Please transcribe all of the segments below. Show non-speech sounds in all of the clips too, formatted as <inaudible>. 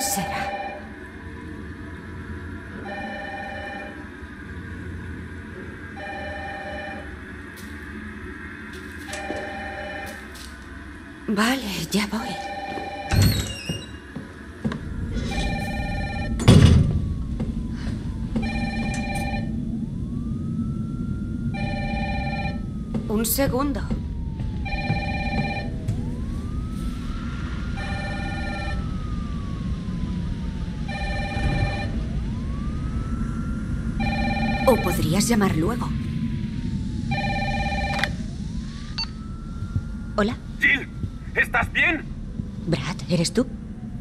¿Quién será? Vale, ya voy. Un segundo. O podrías llamar luego. Hola, Jill, ¿estás bien? Brad, ¿eres tú?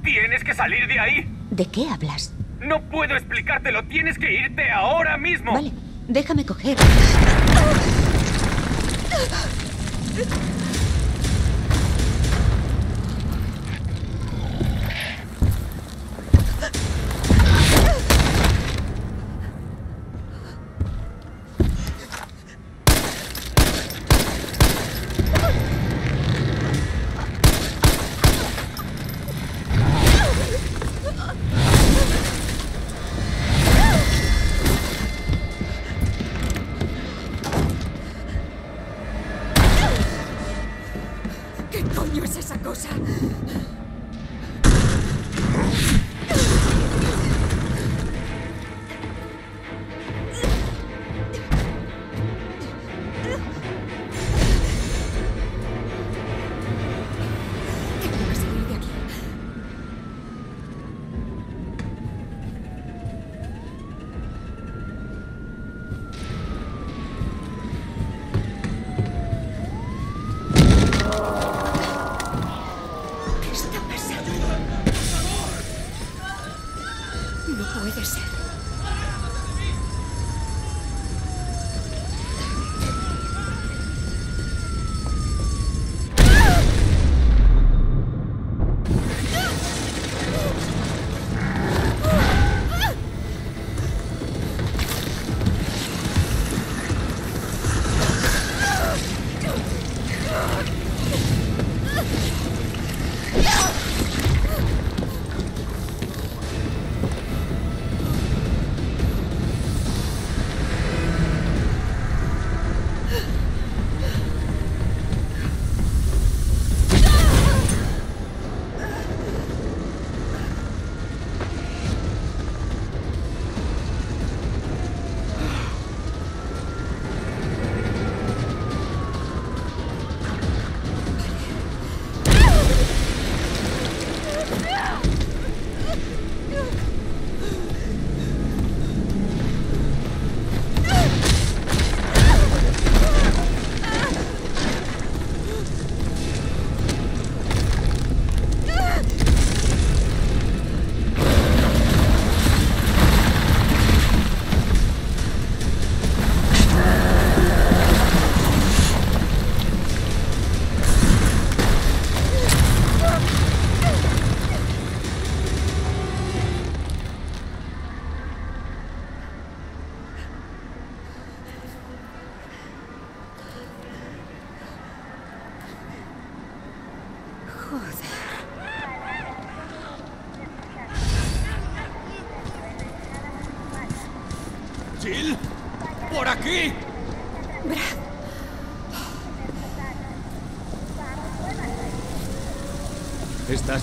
Tienes que salir de ahí. ¿De qué hablas? No puedo explicártelo. Tienes que irte ahora mismo. Vale, déjame coger.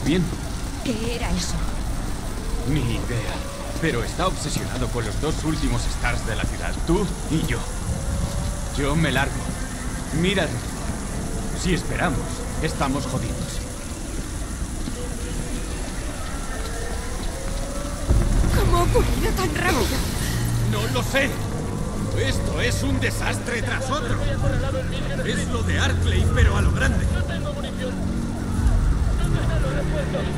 ¿Qué era eso? Ni idea. Pero está obsesionado con los dos últimos stars de la ciudad, tú y yo. Yo me largo. Mira, si esperamos, estamos jodidos. ¿Cómo ha ocurrido tan rápido? No lo sé. Esto es un desastre tras otro. Es lo de Arclay, pero a lo grande. ¡Eh!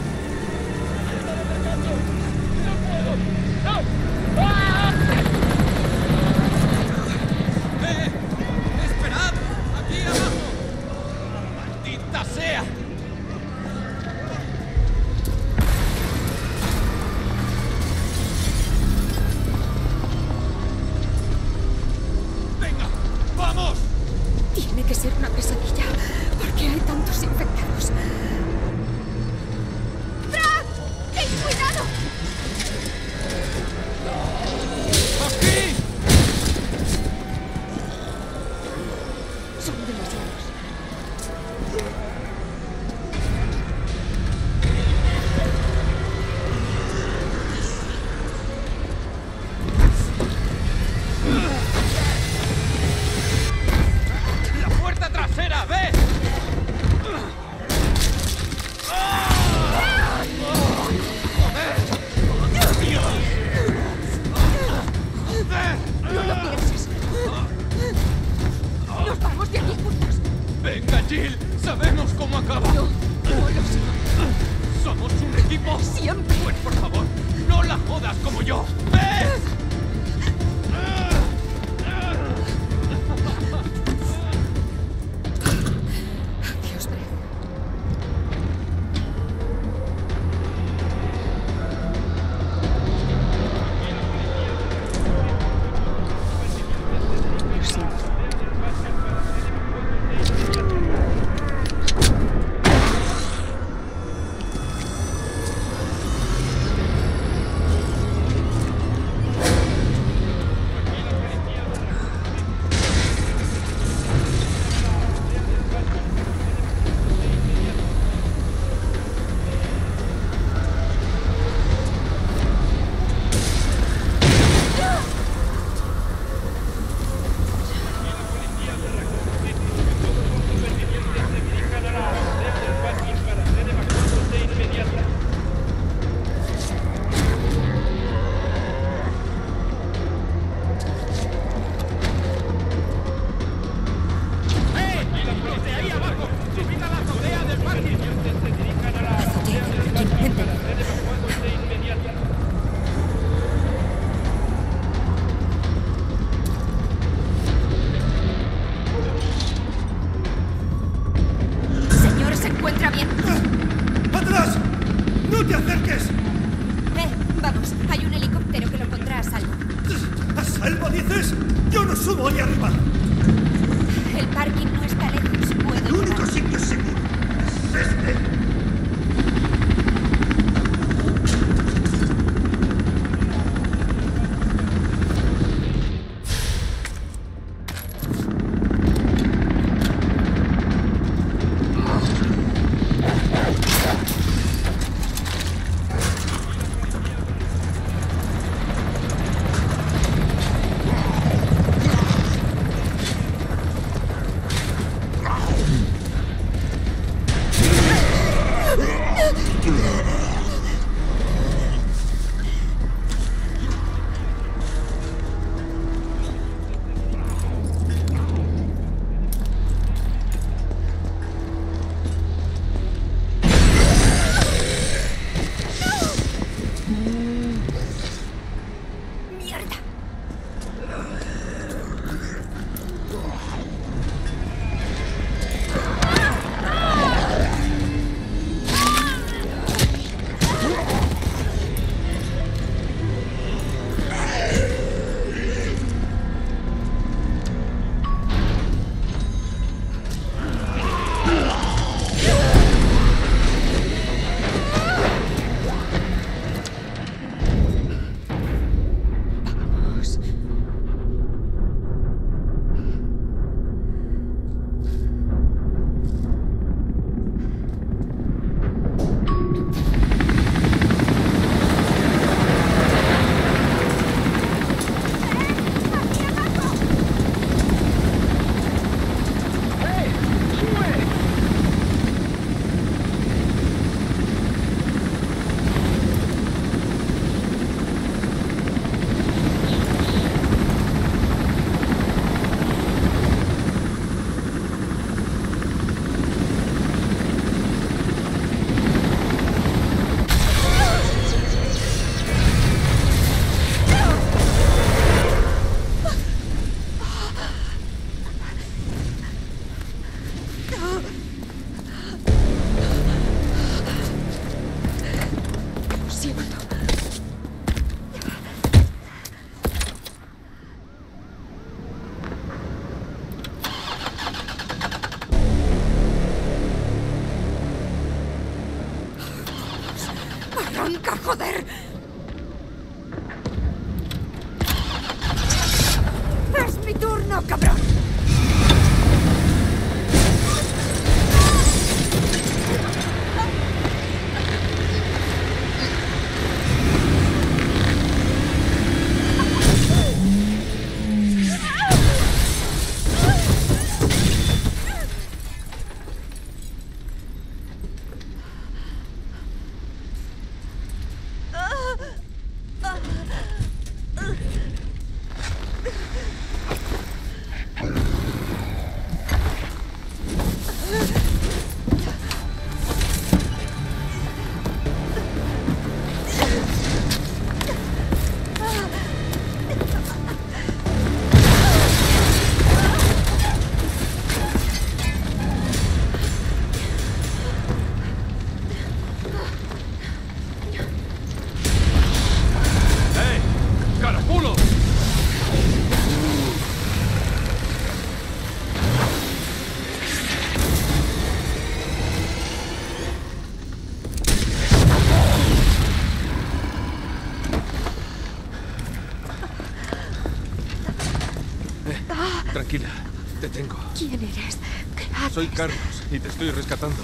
Soy Carlos y te estoy rescatando.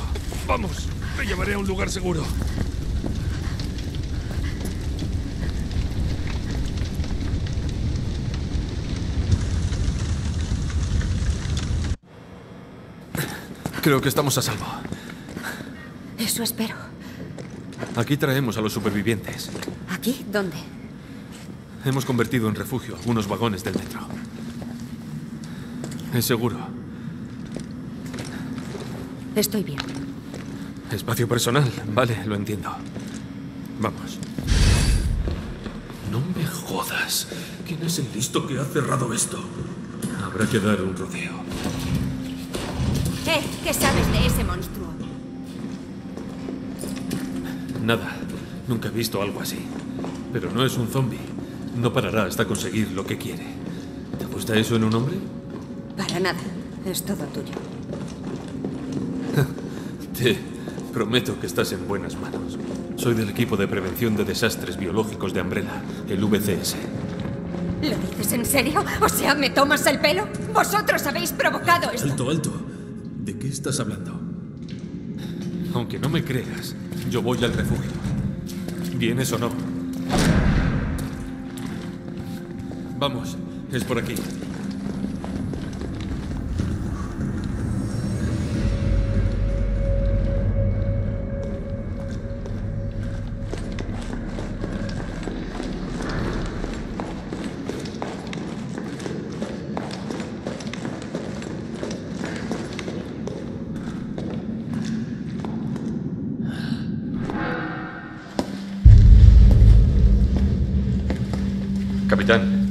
Vamos, te llevaré a un lugar seguro. Creo que estamos a salvo. Eso espero. Aquí traemos a los supervivientes. ¿Aquí? ¿Dónde? Hemos convertido en refugio algunos vagones del metro. Es seguro. Estoy bien. Espacio personal. Vale, lo entiendo. Vamos. No me jodas. ¿Quién es el listo que ha cerrado esto? Habrá que dar un rodeo. Eh, ¿qué sabes de ese monstruo? Nada. Nunca he visto algo así. Pero no es un zombie. No parará hasta conseguir lo que quiere. ¿Te gusta eso en un hombre? Para nada. Es todo tuyo. <laughs> Te prometo que estás en buenas manos. Soy del equipo de prevención de desastres biológicos de Umbrella, el VCS. ¿Lo dices en serio? O sea, ¿me tomas el pelo? Vosotros habéis provocado esto. Alto, alto. ¿De qué estás hablando? Aunque no me creas, yo voy al refugio. ¿Vienes o no? Vamos, es por aquí. Capitán,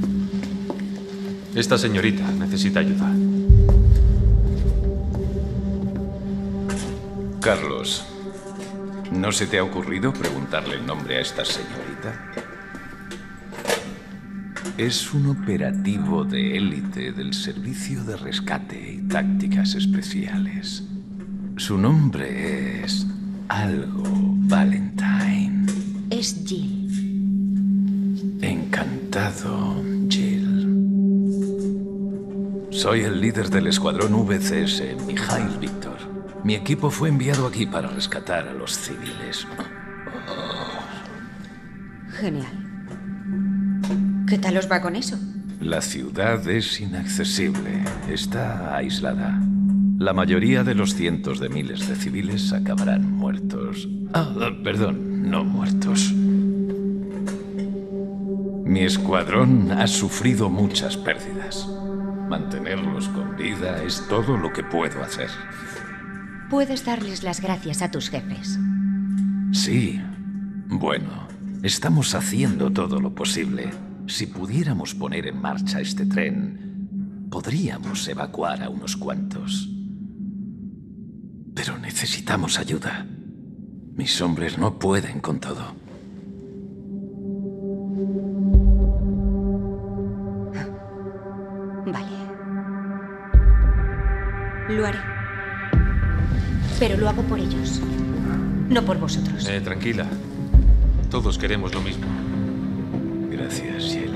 esta señorita necesita ayuda. Carlos, ¿no se te ha ocurrido preguntarle el nombre a esta señorita? Es un operativo de élite del Servicio de Rescate y Tácticas Especiales. Su nombre es algo Valentine. Soy el líder del escuadrón VCS, Mikhail Víctor. Mi equipo fue enviado aquí para rescatar a los civiles. Genial. ¿Qué tal os va con eso? La ciudad es inaccesible. Está aislada. La mayoría de los cientos de miles de civiles acabarán muertos. Ah, perdón, no muertos. Mi escuadrón ha sufrido muchas pérdidas. Mantenerlos con vida es todo lo que puedo hacer. Puedes darles las gracias a tus jefes. Sí. Bueno, estamos haciendo todo lo posible. Si pudiéramos poner en marcha este tren, podríamos evacuar a unos cuantos. Pero necesitamos ayuda. Mis hombres no pueden con todo. Lo haré. Pero lo hago por ellos. No por vosotros. Eh, tranquila. Todos queremos lo mismo. Gracias, Jill.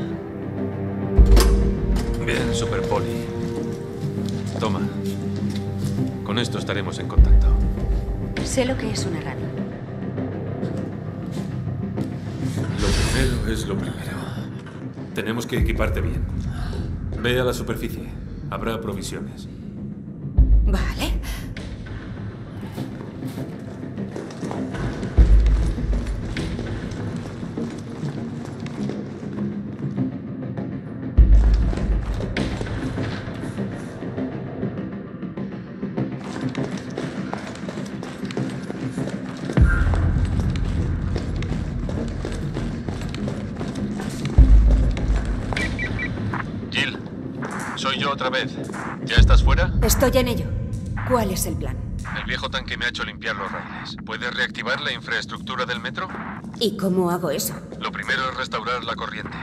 Bien, Super Poli. Toma. Con esto estaremos en contacto. Sé lo que es una radio. Lo primero es lo primero. Tenemos que equiparte bien. Ve a la superficie. Habrá provisiones. Otra vez. ¿Ya estás fuera? Estoy en ello. ¿Cuál es el plan? El viejo tanque me ha hecho limpiar los raíles. ¿Puedes reactivar la infraestructura del metro? ¿Y cómo hago eso? Lo primero es restaurar la corriente.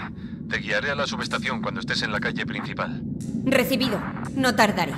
Te guiaré a la subestación cuando estés en la calle principal. Recibido. No tardaré.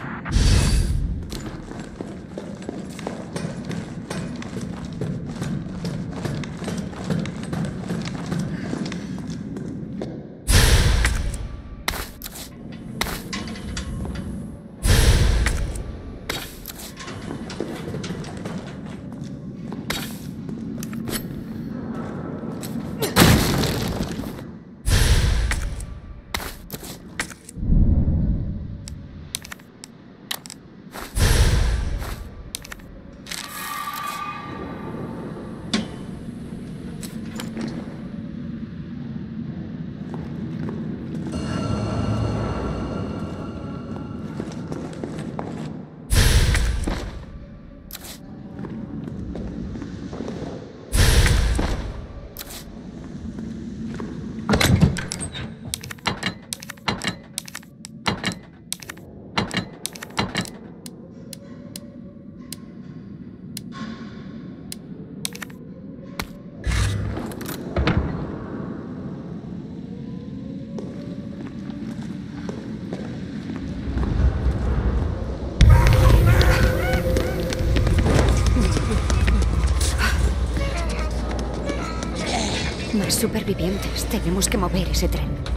Supervivientes. Tenemos que mover ese tren.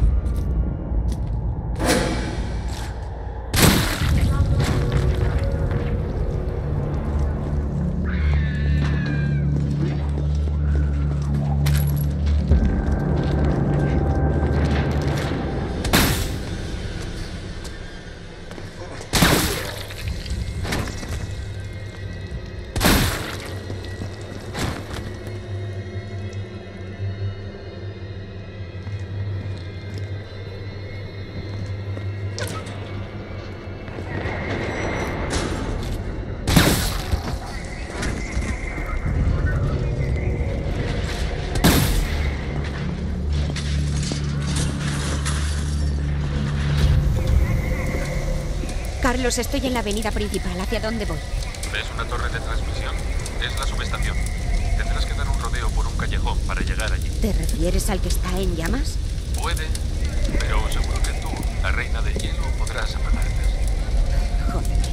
Carlos, estoy en la avenida principal. ¿Hacia dónde voy? ¿Ves una torre de transmisión? Es la subestación. Tendrás que dar un rodeo por un callejón para llegar allí. ¿Te refieres al que está en llamas? Puede, pero seguro que tú, la reina del hielo, podrás apagarte. Joder.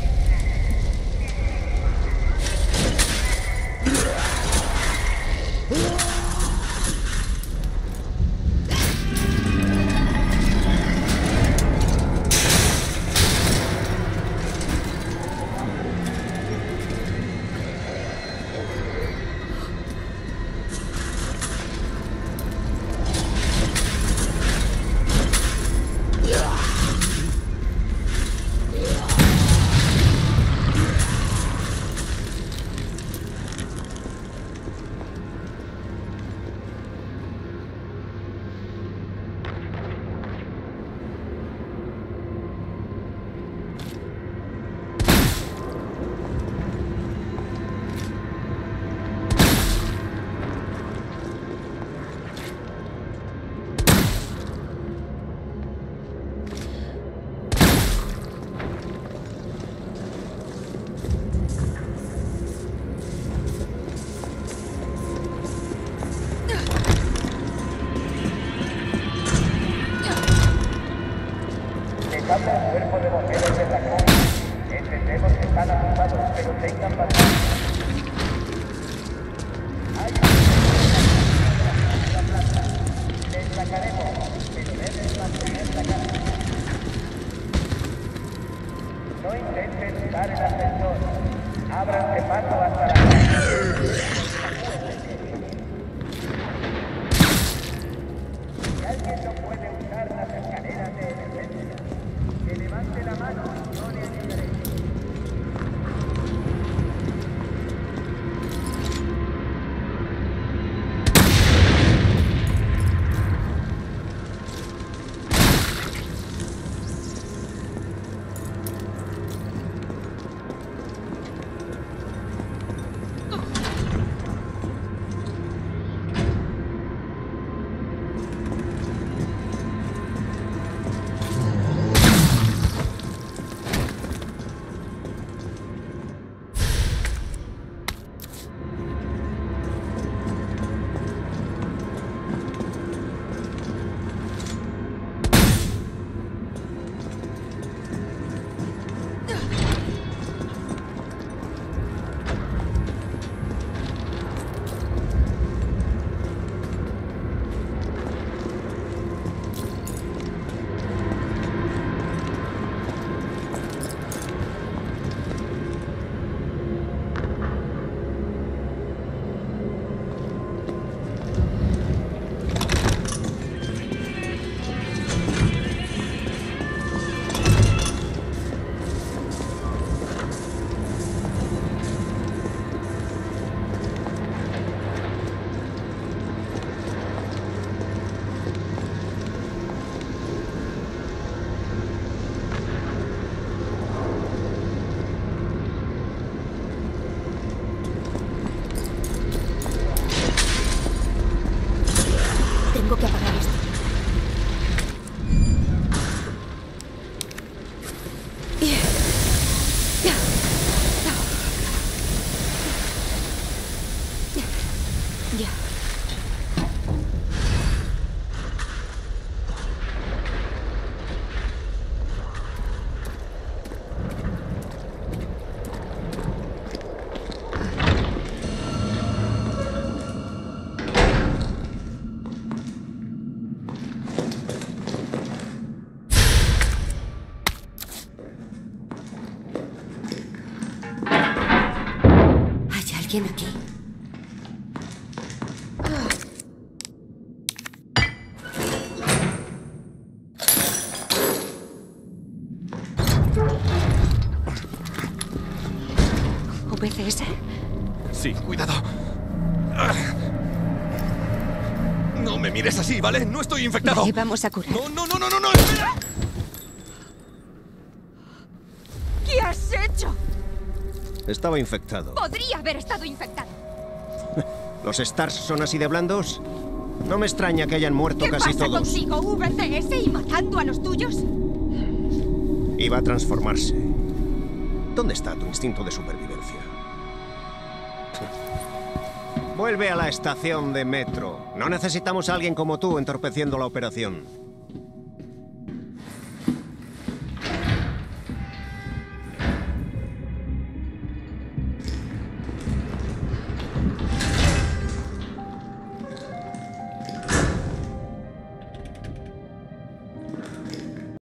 Sí. Cuidado. No me mires así, ¿vale? No estoy infectado. Vale, vamos a curar. No, no, no, no, no, no, espera. ¿Qué has hecho? Estaba infectado. Podría haber estado infectado. <laughs> ¿Los Stars son así de blandos? No me extraña que hayan muerto ¿Qué casi pasa todos. contigo, VCS, y matando a los tuyos? Iba a transformarse. ¿Dónde está tu instinto de supervivencia? Vuelve a la estación de metro. No necesitamos a alguien como tú entorpeciendo la operación.